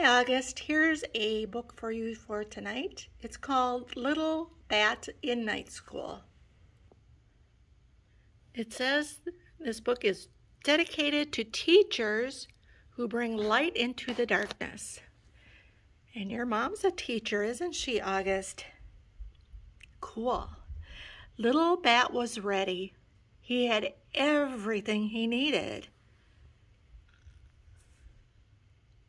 Hi, August. Here's a book for you for tonight. It's called Little Bat in Night School. It says this book is dedicated to teachers who bring light into the darkness. And your mom's a teacher, isn't she, August? Cool. Little Bat was ready. He had everything he needed.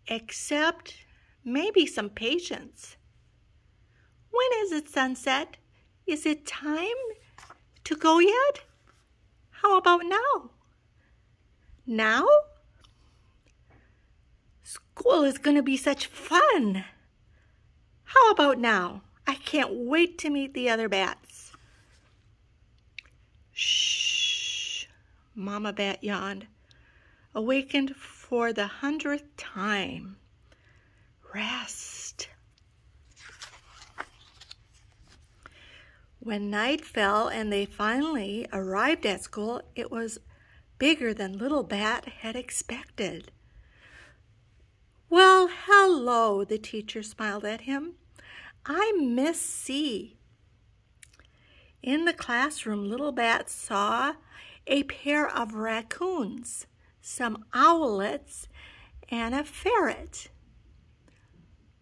Except maybe some patience. When is it sunset? Is it time to go yet? How about now? Now? School is going to be such fun. How about now? I can't wait to meet the other bats. Shh, Mama Bat yawned, awakened for the hundredth time. Rest. When night fell and they finally arrived at school, it was bigger than Little Bat had expected. Well, hello, the teacher smiled at him. I'm Miss C. In the classroom, Little Bat saw a pair of raccoons some owlets, and a ferret.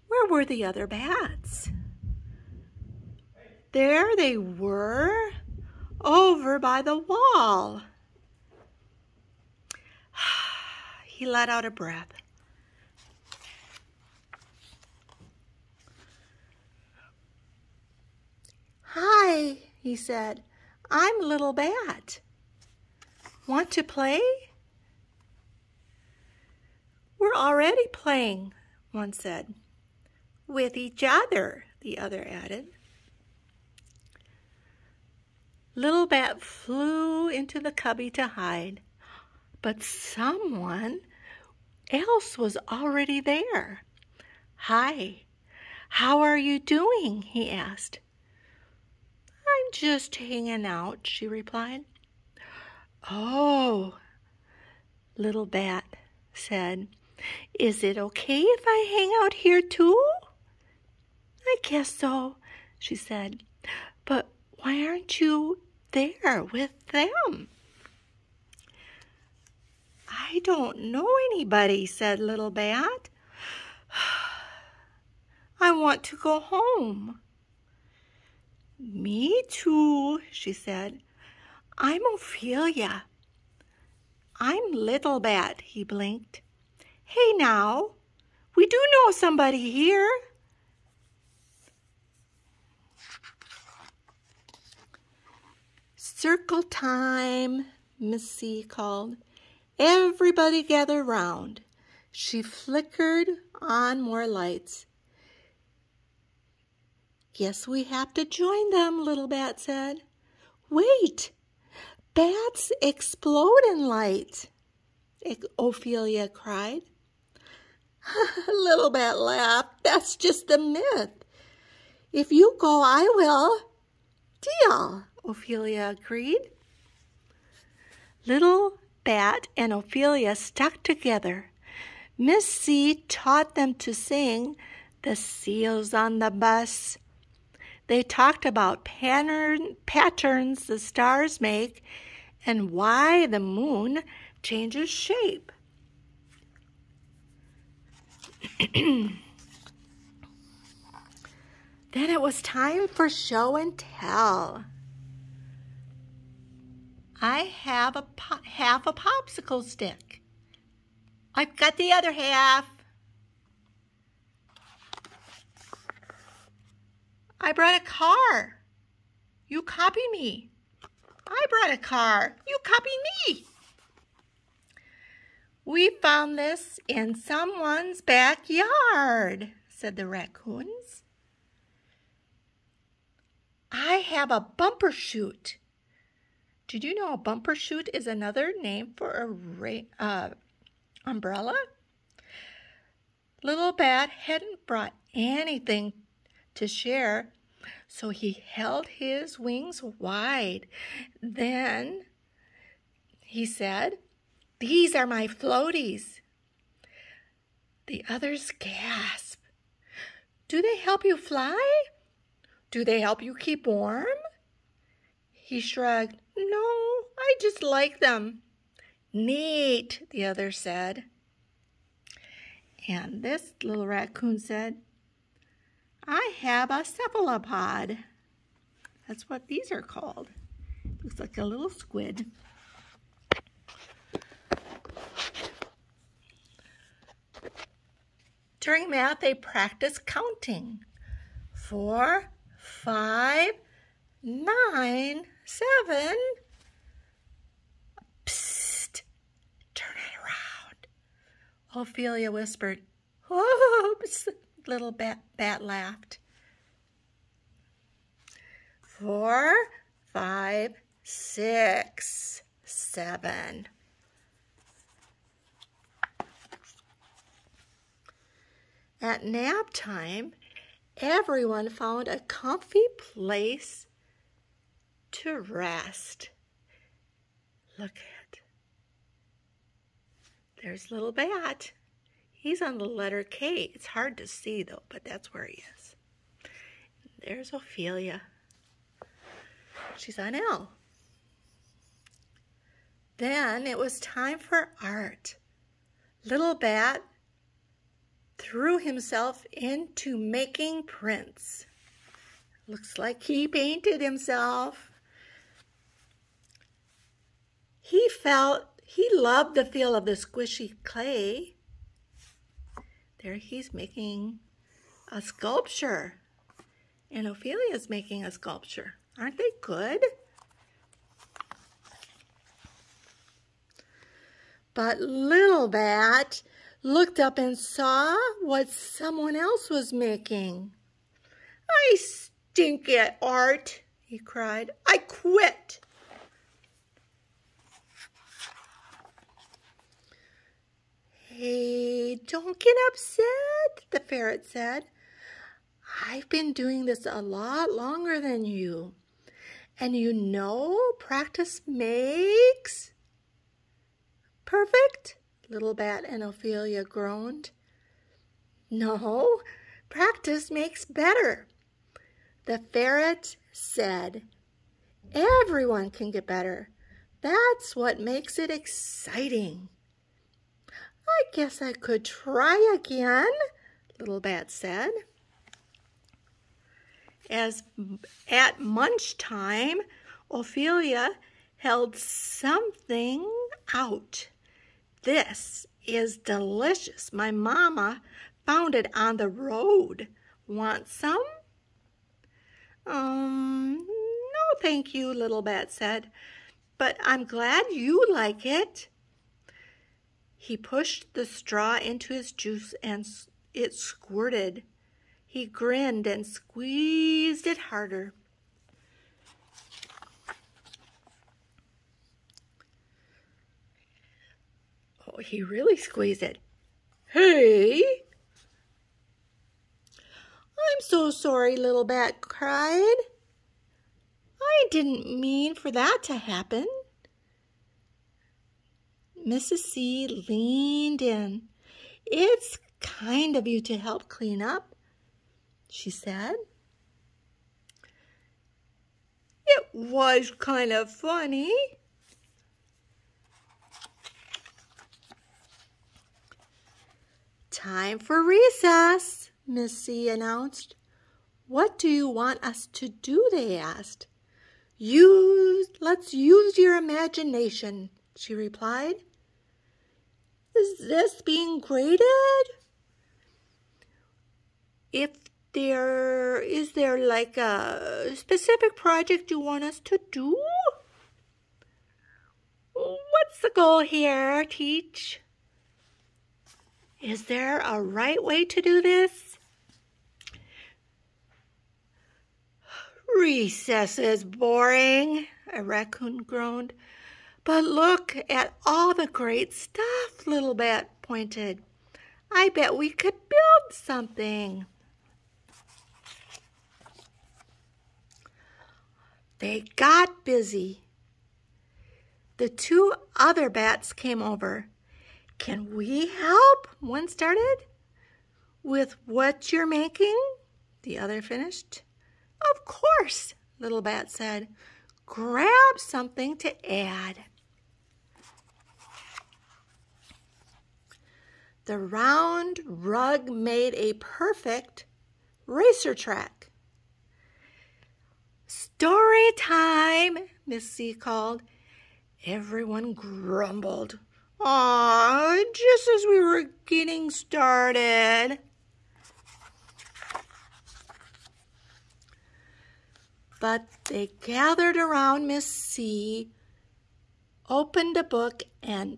Where were the other bats? There they were, over by the wall. he let out a breath. Hi, he said. I'm Little Bat. Want to play? We're already playing, one said. With each other, the other added. Little Bat flew into the cubby to hide, but someone else was already there. Hi, how are you doing? he asked. I'm just hanging out, she replied. Oh, Little Bat said, is it okay if I hang out here too? I guess so, she said. But why aren't you there with them? I don't know anybody, said Little Bat. I want to go home. Me too, she said. I'm Ophelia. I'm Little Bat, he blinked. Hey now, we do know somebody here. Circle time, Miss C called. Everybody gather round. She flickered on more lights. Guess we have to join them, Little Bat said. Wait, bats explode in light, Ophelia cried. Little Bat laughed. That's just a myth. If you go, I will. Deal, Ophelia agreed. Little Bat and Ophelia stuck together. Miss C taught them to sing The Seals on the Bus. They talked about pattern, patterns the stars make and why the moon changes shape. then it was time for show and tell. I have a half a popsicle stick. I've got the other half. I brought a car. You copy me. I brought a car. You copy me. We found this in someone's backyard, said the raccoons. I have a bumbershoot. Did you know a bumbershoot is another name for a uh, umbrella? Little Bat hadn't brought anything to share, so he held his wings wide. Then he said, these are my floaties. The others gasp. Do they help you fly? Do they help you keep warm? He shrugged. No, I just like them. Neat, the other said. And this little raccoon said, I have a cephalopod. That's what these are called. Looks like a little squid. During math, they practice counting. Four, five, nine, seven. Psst, turn it around. Ophelia whispered, Oops, little bat, bat laughed. Four, five, six, seven. At nap time, everyone found a comfy place to rest. Look at. There's little bat. He's on the letter K. It's hard to see though, but that's where he is. There's Ophelia. She's on L. Then it was time for art. Little Bat threw himself into making prints. Looks like he painted himself. He felt, he loved the feel of the squishy clay. There he's making a sculpture. And Ophelia's making a sculpture. Aren't they good? But Little Bat looked up and saw what someone else was making. I stink at art, he cried. I quit. Hey, don't get upset, the ferret said. I've been doing this a lot longer than you. And you know practice makes perfect? Little Bat and Ophelia groaned. No, practice makes better. The ferret said, Everyone can get better. That's what makes it exciting. I guess I could try again, Little Bat said. As at munch time, Ophelia held something out. This is delicious. My mama found it on the road. Want some? Um, no thank you, Little Bat said, but I'm glad you like it. He pushed the straw into his juice and it squirted. He grinned and squeezed it harder. He really squeezed it. Hey! I'm so sorry, Little Bat cried. I didn't mean for that to happen. Mrs. C leaned in. It's kind of you to help clean up, she said. It was kind of funny. Time for recess, Miss C announced. What do you want us to do? they asked. Use, let's use your imagination, she replied. Is this being graded? If there, is there like a specific project you want us to do? What's the goal here, Teach? Is there a right way to do this? Recess is boring, a raccoon groaned. But look at all the great stuff, Little Bat pointed. I bet we could build something. They got busy. The two other bats came over. Can we help? One started. with what you're making? The other finished. Of course, Little Bat said. Grab something to add. The round rug made a perfect racer track. Story time, Miss C called. Everyone grumbled. Aw, just as we were getting started. But they gathered around Miss C, opened a book, and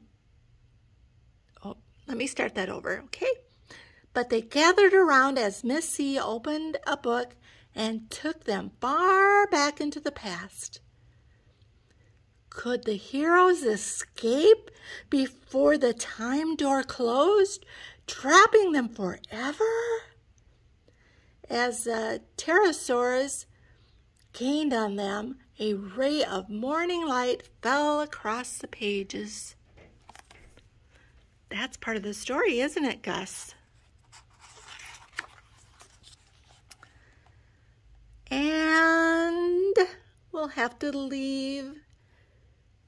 oh, let me start that over, okay? But they gathered around as Miss C opened a book and took them far back into the past. Could the heroes escape before the time door closed, trapping them forever? As the pterosaurs gained on them, a ray of morning light fell across the pages. That's part of the story, isn't it, Gus? And we'll have to leave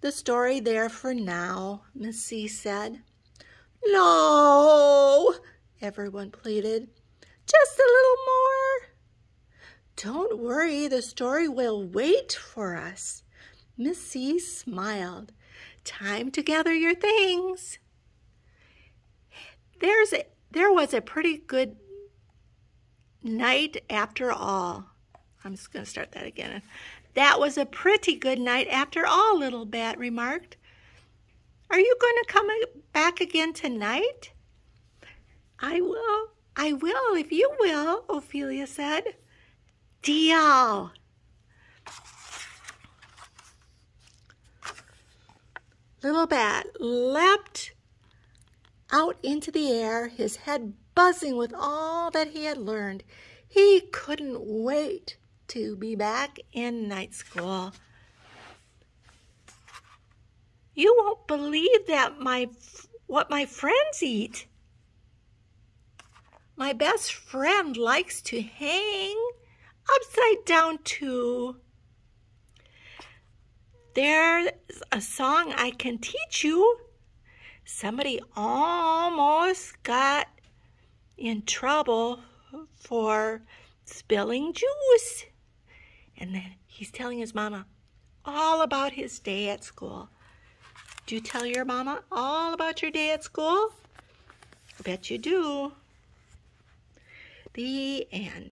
the story there for now, Miss C said. No, everyone pleaded. Just a little more. Don't worry, the story will wait for us. Miss C smiled. Time to gather your things. There's a, there was a pretty good night after all. I'm just going to start that again. That was a pretty good night after all, Little Bat remarked. Are you going to come back again tonight? I will. I will if you will, Ophelia said. Deal. Little Bat leapt out into the air, his head buzzing with all that he had learned. He couldn't wait to be back in night school. You won't believe that my what my friends eat. My best friend likes to hang upside down too. There's a song I can teach you. Somebody almost got in trouble for spilling juice. And then he's telling his mama all about his day at school. Do you tell your mama all about your day at school? I bet you do. The end.